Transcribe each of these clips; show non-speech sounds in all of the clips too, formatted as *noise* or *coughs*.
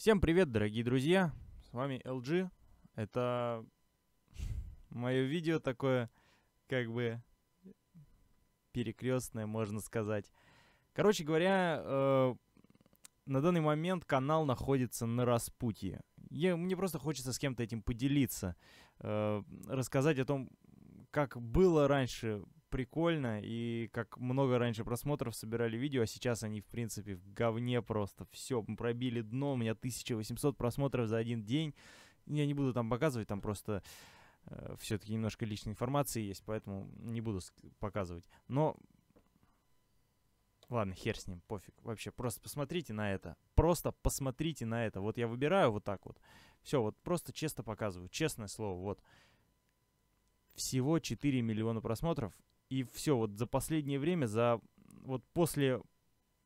Всем привет, дорогие друзья! С вами LG. Это мое видео такое, как бы перекрестное, можно сказать. Короче говоря, э, на данный момент канал находится на распутье. Я, мне просто хочется с кем-то этим поделиться, э, рассказать о том, как было раньше прикольно, и как много раньше просмотров собирали видео, а сейчас они, в принципе, в говне просто. Все, мы пробили дно, у меня 1800 просмотров за один день. Я не буду там показывать, там просто э, все-таки немножко личной информации есть, поэтому не буду показывать. Но Ладно, хер с ним, пофиг. Вообще, просто посмотрите на это. Просто посмотрите на это. Вот я выбираю вот так вот. Все, вот просто честно показываю. Честное слово, вот. Всего 4 миллиона просмотров. И все, вот за последнее время, за вот после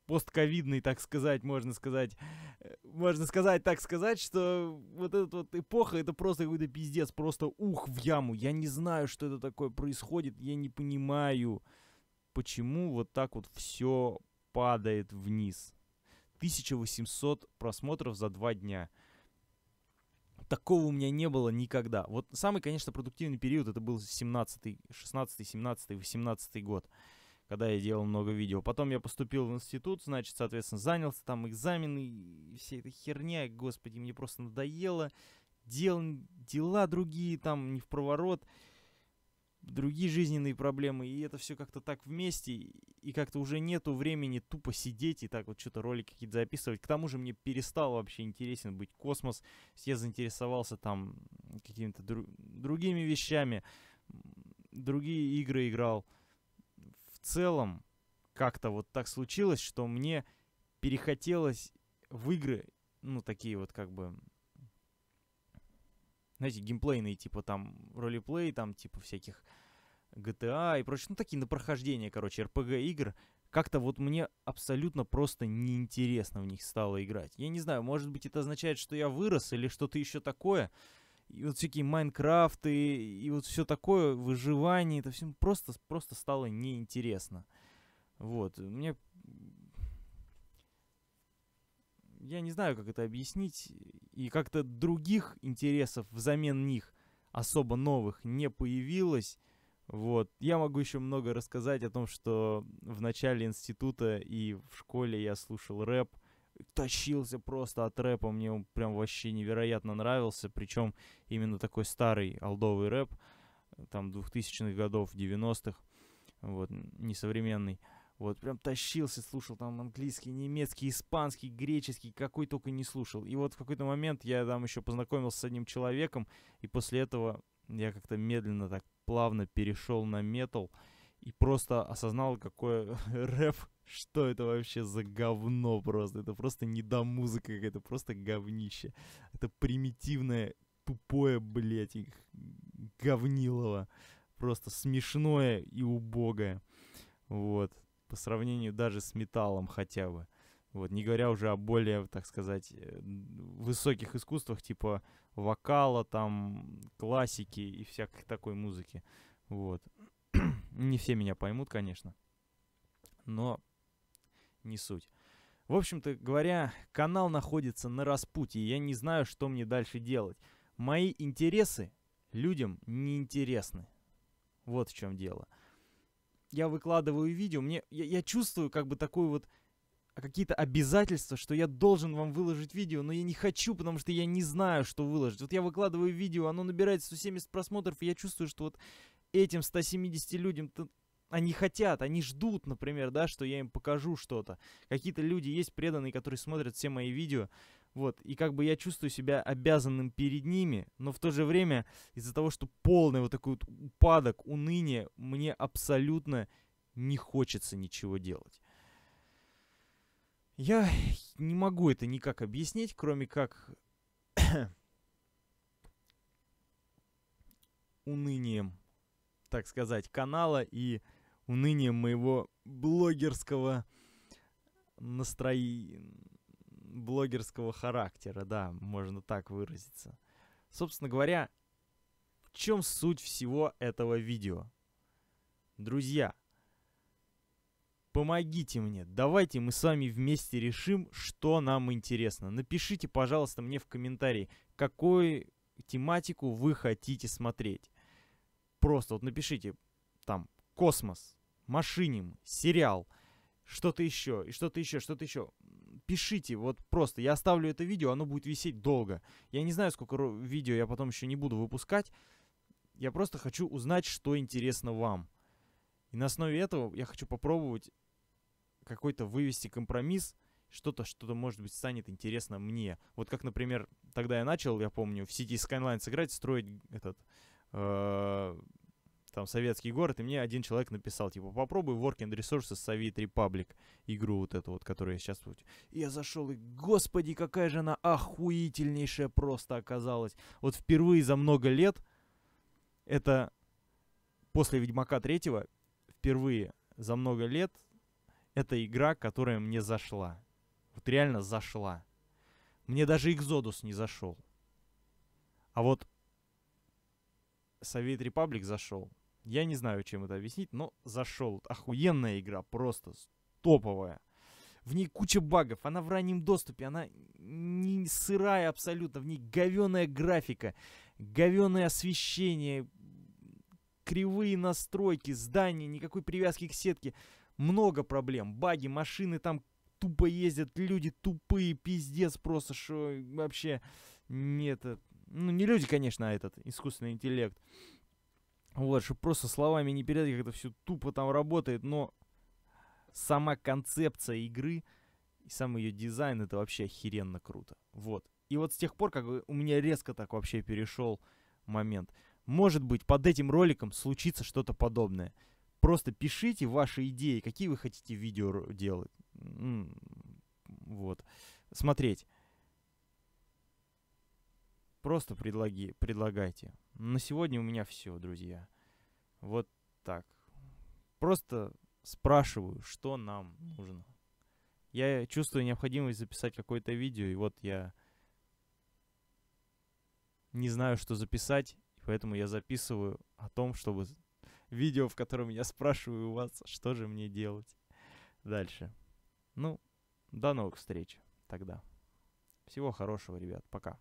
постковидной, так сказать, можно сказать, э, можно сказать, так сказать, что вот эта вот эпоха, это просто какой-то пиздец, просто ух в яму. Я не знаю, что это такое происходит, я не понимаю, почему вот так вот все падает вниз. 1800 просмотров за два дня. Такого у меня не было никогда. Вот самый, конечно, продуктивный период это был 17, 16, 17, 18 год, когда я делал много видео. Потом я поступил в институт, значит, соответственно, занялся там экзамены и вся эта херня, господи, мне просто надоело. Дел, дела другие там не в проворот другие жизненные проблемы, и это все как-то так вместе, и как-то уже нету времени тупо сидеть и так вот что-то ролики какие-то записывать. К тому же мне перестал вообще интересен быть космос, я заинтересовался там какими-то дру- другими вещами, другие игры играл. В целом, как-то вот так случилось, что мне перехотелось в игры, ну, такие вот как бы знаете, геймплейные, типа там ролеплей, там типа всяких GTA и прочее, ну такие на прохождение, короче, RPG игр, как-то вот мне абсолютно просто неинтересно в них стало играть. Я не знаю, может быть это означает, что я вырос или что-то еще такое. И вот всякие Майнкрафты, и вот все такое, выживание, это все просто, просто стало неинтересно. Вот, мне я не знаю, как это объяснить, и как-то других интересов взамен них особо новых не появилось. Вот. Я могу еще много рассказать о том, что в начале института и в школе я слушал рэп, тащился просто от рэпа, мне он прям вообще невероятно нравился, причем именно такой старый алдовый рэп, там 2000-х годов, 90-х, вот, несовременный. Вот, прям тащился, слушал там английский, немецкий, испанский, греческий, какой только не слушал. И вот в какой-то момент я там еще познакомился с одним человеком, и после этого я как-то медленно так плавно перешел на метал и просто осознал, какой *laughs* рэп, что это вообще за говно просто. Это просто не до музыка какая-то, просто говнище. Это примитивное, тупое, блядь, говнилово. Просто смешное и убогое. Вот по сравнению даже с металлом хотя бы. Вот, не говоря уже о более, так сказать, э, высоких искусствах, типа вокала, там, классики и всякой такой музыки. Вот. *clears throat* не все меня поймут, конечно. Но не суть. В общем-то говоря, канал находится на распутье. Я не знаю, что мне дальше делать. Мои интересы людям не интересны. Вот в чем дело я выкладываю видео, мне, я, я чувствую как бы такую вот а, какие-то обязательства, что я должен вам выложить видео, но я не хочу, потому что я не знаю, что выложить. Вот я выкладываю видео, оно набирает 170 просмотров, и я чувствую, что вот этим 170 людям они хотят, они ждут, например, да, что я им покажу что-то. Какие-то люди есть преданные, которые смотрят все мои видео, вот, и как бы я чувствую себя обязанным перед ними, но в то же время из-за того, что полный вот такой вот упадок, уныние, мне абсолютно не хочется ничего делать. Я не могу это никак объяснить, кроме как *coughs* унынием, так сказать, канала и унынием моего блогерского настроения блогерского характера, да, можно так выразиться. Собственно говоря, в чем суть всего этого видео? Друзья, помогите мне. Давайте мы с вами вместе решим, что нам интересно. Напишите, пожалуйста, мне в комментарии, какую тематику вы хотите смотреть. Просто вот напишите там космос, машиним, сериал, что-то еще, и что-то еще, что-то еще. Пишите, вот просто. Я оставлю это видео, оно будет висеть долго. Я не знаю, сколько видео я потом еще не буду выпускать. Я просто хочу узнать, что интересно вам. И на основе этого я хочу попробовать какой-то вывести компромисс, что-то, что-то, может быть, станет интересно мне. Вот как, например, тогда я начал, я помню, в City Skyline сыграть, строить этот, э, там, советский город, и мне один человек написал, типа, попробуй Working Resources Soviet Republic, игру вот эту вот, которую я сейчас... Я зашел, и, господи, какая же она охуительнейшая просто оказалась. Вот впервые за много лет, это после Ведьмака третьего, впервые за много лет, это игра, которая мне зашла. Вот реально зашла. Мне даже Exodus не зашел. А вот Soviet Republic зашел. Я не знаю, чем это объяснить, но зашел. Охуенная игра, просто топовая. В ней куча багов, она в раннем доступе, она не сырая абсолютно, в ней говеная графика, говеное освещение, кривые настройки, здания, никакой привязки к сетке. Много проблем, баги, машины там тупо ездят, люди тупые, пиздец просто, что вообще не это... Ну, не люди, конечно, а этот искусственный интеллект. Вот, чтобы просто словами не передать, как это все тупо там работает, но сама концепция игры и сам ее дизайн, это вообще охеренно круто. Вот. И вот с тех пор, как у меня резко так вообще перешел момент. Может быть, под этим роликом случится что-то подобное. Просто пишите ваши идеи, какие вы хотите видео делать. Вот. Смотреть. Просто предлаги, предлагайте. На сегодня у меня все, друзья. Вот так. Просто спрашиваю, что нам нужно. Я чувствую необходимость записать какое-то видео, и вот я не знаю, что записать, поэтому я записываю о том, чтобы видео, в котором я спрашиваю у вас, что же мне делать дальше. Ну, до новых встреч тогда. Всего хорошего, ребят. Пока.